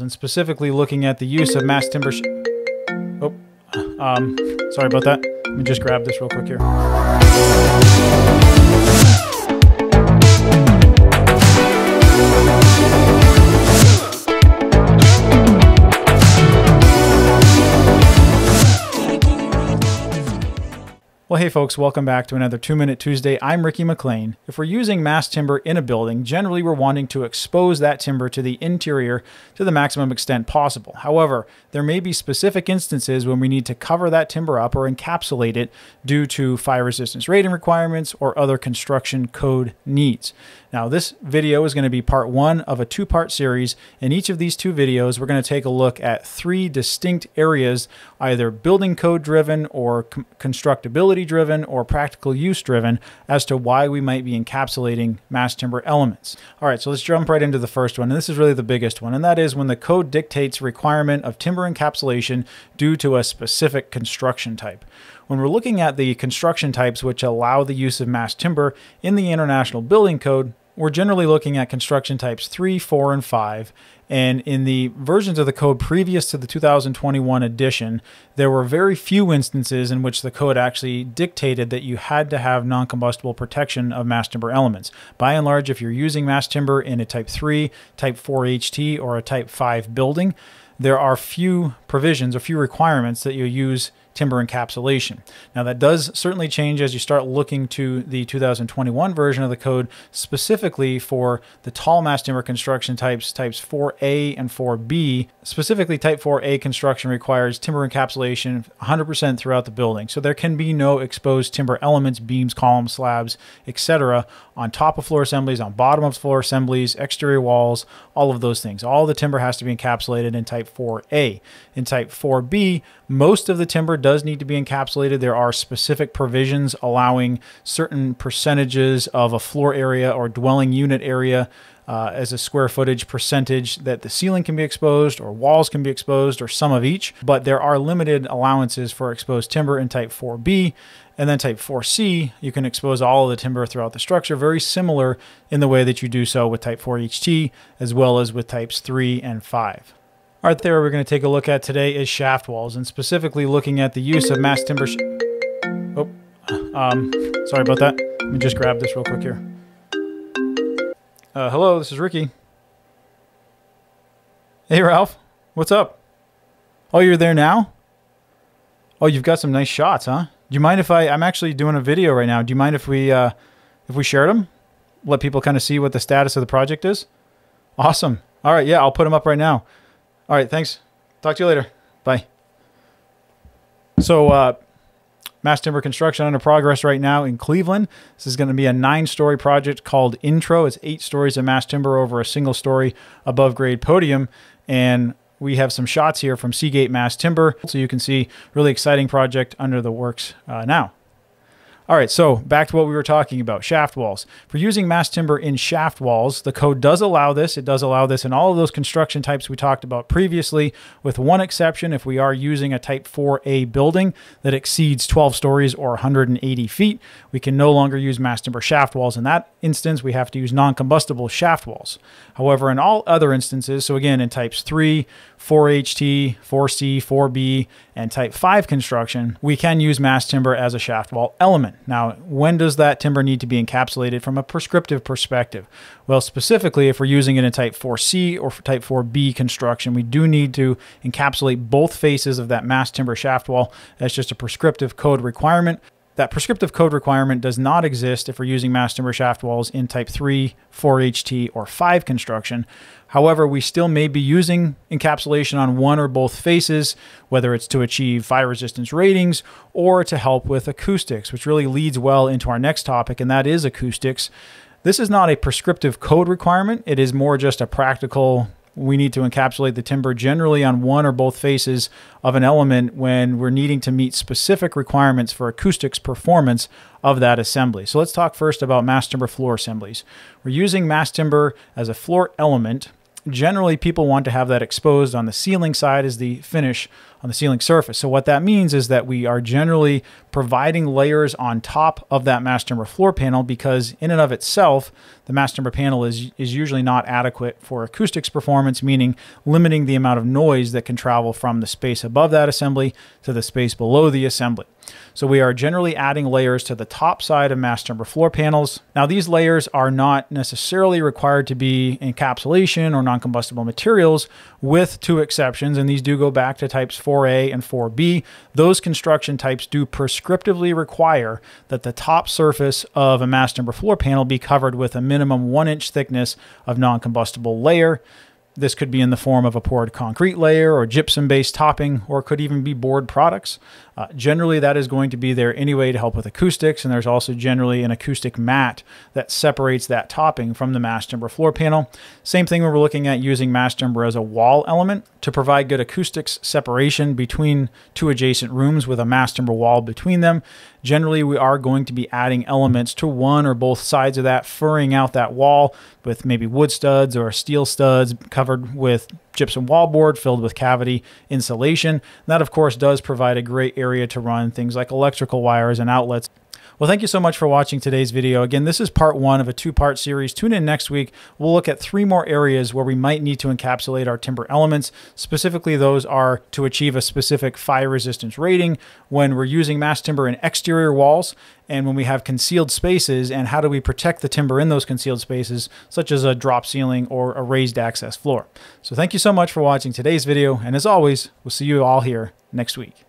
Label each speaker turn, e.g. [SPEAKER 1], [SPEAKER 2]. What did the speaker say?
[SPEAKER 1] and specifically looking at the use of mass timber. Oh, um, sorry about that. Let me just grab this real quick here. Well, hey folks, welcome back to another 2 Minute Tuesday. I'm Ricky McLain. If we're using mass timber in a building, generally we're wanting to expose that timber to the interior to the maximum extent possible. However, there may be specific instances when we need to cover that timber up or encapsulate it due to fire resistance rating requirements or other construction code needs. Now, this video is going to be part one of a two part series. In each of these two videos, we're going to take a look at three distinct areas, either building code driven or constructability driven or practical use driven, as to why we might be encapsulating mass timber elements. All right, so let's jump right into the first one. And this is really the biggest one, and that is when the code dictates requirement of timber encapsulation due to a specific construction type. When we're looking at the construction types which allow the use of mass timber in the International Building Code, we're generally looking at construction types 3, 4, and 5. And in the versions of the code previous to the 2021 edition, there were very few instances in which the code actually dictated that you had to have non combustible protection of mass timber elements. By and large, if you're using mass timber in a Type 3, Type 4 HT, or a Type 5 building, there are few provisions or few requirements that you use timber encapsulation. Now, that does certainly change as you start looking to the 2021 version of the code, specifically for the tall mass timber construction types, types 4A and 4B. Specifically, type 4A construction requires timber encapsulation 100% throughout the building. So there can be no exposed timber elements, beams, columns, slabs, etc., on top of floor assemblies, on bottom of floor assemblies, exterior walls, all of those things. All the timber has to be encapsulated in type 4A. In type 4B, most of the timber does need to be encapsulated. There are specific provisions allowing certain percentages of a floor area or dwelling unit area uh, as a square footage percentage that the ceiling can be exposed or walls can be exposed or some of each. But there are limited allowances for exposed timber in type 4B. And then type 4C, you can expose all of the timber throughout the structure, very similar in the way that you do so with type 4HT as well as with types 3 and 5. Right, there we're going to take a look at today is shaft walls, and specifically looking at the use of mass timber. oh, um, sorry about that. Let me just grab this real quick here. Uh, hello, this is Ricky. Hey, Ralph. What's up? Oh, you're there now? Oh, you've got some nice shots, huh? Do you mind if I? I'm actually doing a video right now. Do you mind if we uh, if we shared them? Let people kind of see what the status of the project is. Awesome. All right, yeah, I'll put them up right now. All right, thanks. Talk to you later. Bye. So, uh, mass timber construction under progress right now in Cleveland. This is going to be a nine story project called Intro. It's eight stories of mass timber over a single story above grade podium. And we have some shots here from Seagate Mass Timber. So you can see really exciting project under the works uh, now. All right, so back to what we were talking about, shaft walls. For using mass timber in shaft walls, the code does allow this. It does allow this in all of those construction types we talked about previously, with one exception if we are using a type 4A building that exceeds 12 stories or 180 feet, we can no longer use mass timber shaft walls. In that instance, we have to use non-combustible shaft walls. However, in all other instances, so again, in types 3, 4HT, 4C, 4B, and Type 5 construction, we can use mass timber as a shaft wall element. Now, when does that timber need to be encapsulated from a prescriptive perspective? Well, specifically, if we're using it in Type 4C or Type 4B construction, we do need to encapsulate both faces of that mass timber shaft wall. That's just a prescriptive code requirement. That prescriptive code requirement does not exist if we're using mass timber shaft walls in type 3, 4HT, or 5 construction. However, we still may be using encapsulation on one or both faces, whether it's to achieve fire resistance ratings or to help with acoustics, which really leads well into our next topic, and that is acoustics. This is not a prescriptive code requirement, it is more just a practical we need to encapsulate the timber generally on one or both faces of an element when we're needing to meet specific requirements for acoustics performance of that assembly. So let's talk first about mass timber floor assemblies. We're using mass timber as a floor element. Generally, people want to have that exposed on the ceiling side as the finish on the ceiling surface. So what that means is that we are generally providing layers on top of that mass timber floor panel because in and of itself, the mass timber panel is, is usually not adequate for acoustics performance, meaning limiting the amount of noise that can travel from the space above that assembly to the space below the assembly. So we are generally adding layers to the top side of mass timber floor panels. Now these layers are not necessarily required to be encapsulation or non-combustible materials with two exceptions, and these do go back to types 4A and 4B. Those construction types do prescriptively require that the top surface of a mass timber floor panel be covered with a minimum one inch thickness of non-combustible layer. This could be in the form of a poured concrete layer or gypsum based topping, or could even be board products. Uh, generally, that is going to be there anyway to help with acoustics, and there's also generally an acoustic mat that separates that topping from the mass timber floor panel. Same thing when we're looking at using mass timber as a wall element to provide good acoustics separation between two adjacent rooms with a mass timber wall between them. Generally, we are going to be adding elements to one or both sides of that, furring out that wall with maybe wood studs or steel studs covered with gypsum wallboard filled with cavity insulation. That, of course, does provide a great area to run things like electrical wires and outlets. Well, thank you so much for watching today's video. Again, this is part one of a two-part series. Tune in next week. We'll look at three more areas where we might need to encapsulate our timber elements. Specifically, those are to achieve a specific fire resistance rating when we're using mass timber in exterior walls and when we have concealed spaces and how do we protect the timber in those concealed spaces, such as a drop ceiling or a raised access floor. So thank you so much for watching today's video. And as always, we'll see you all here next week.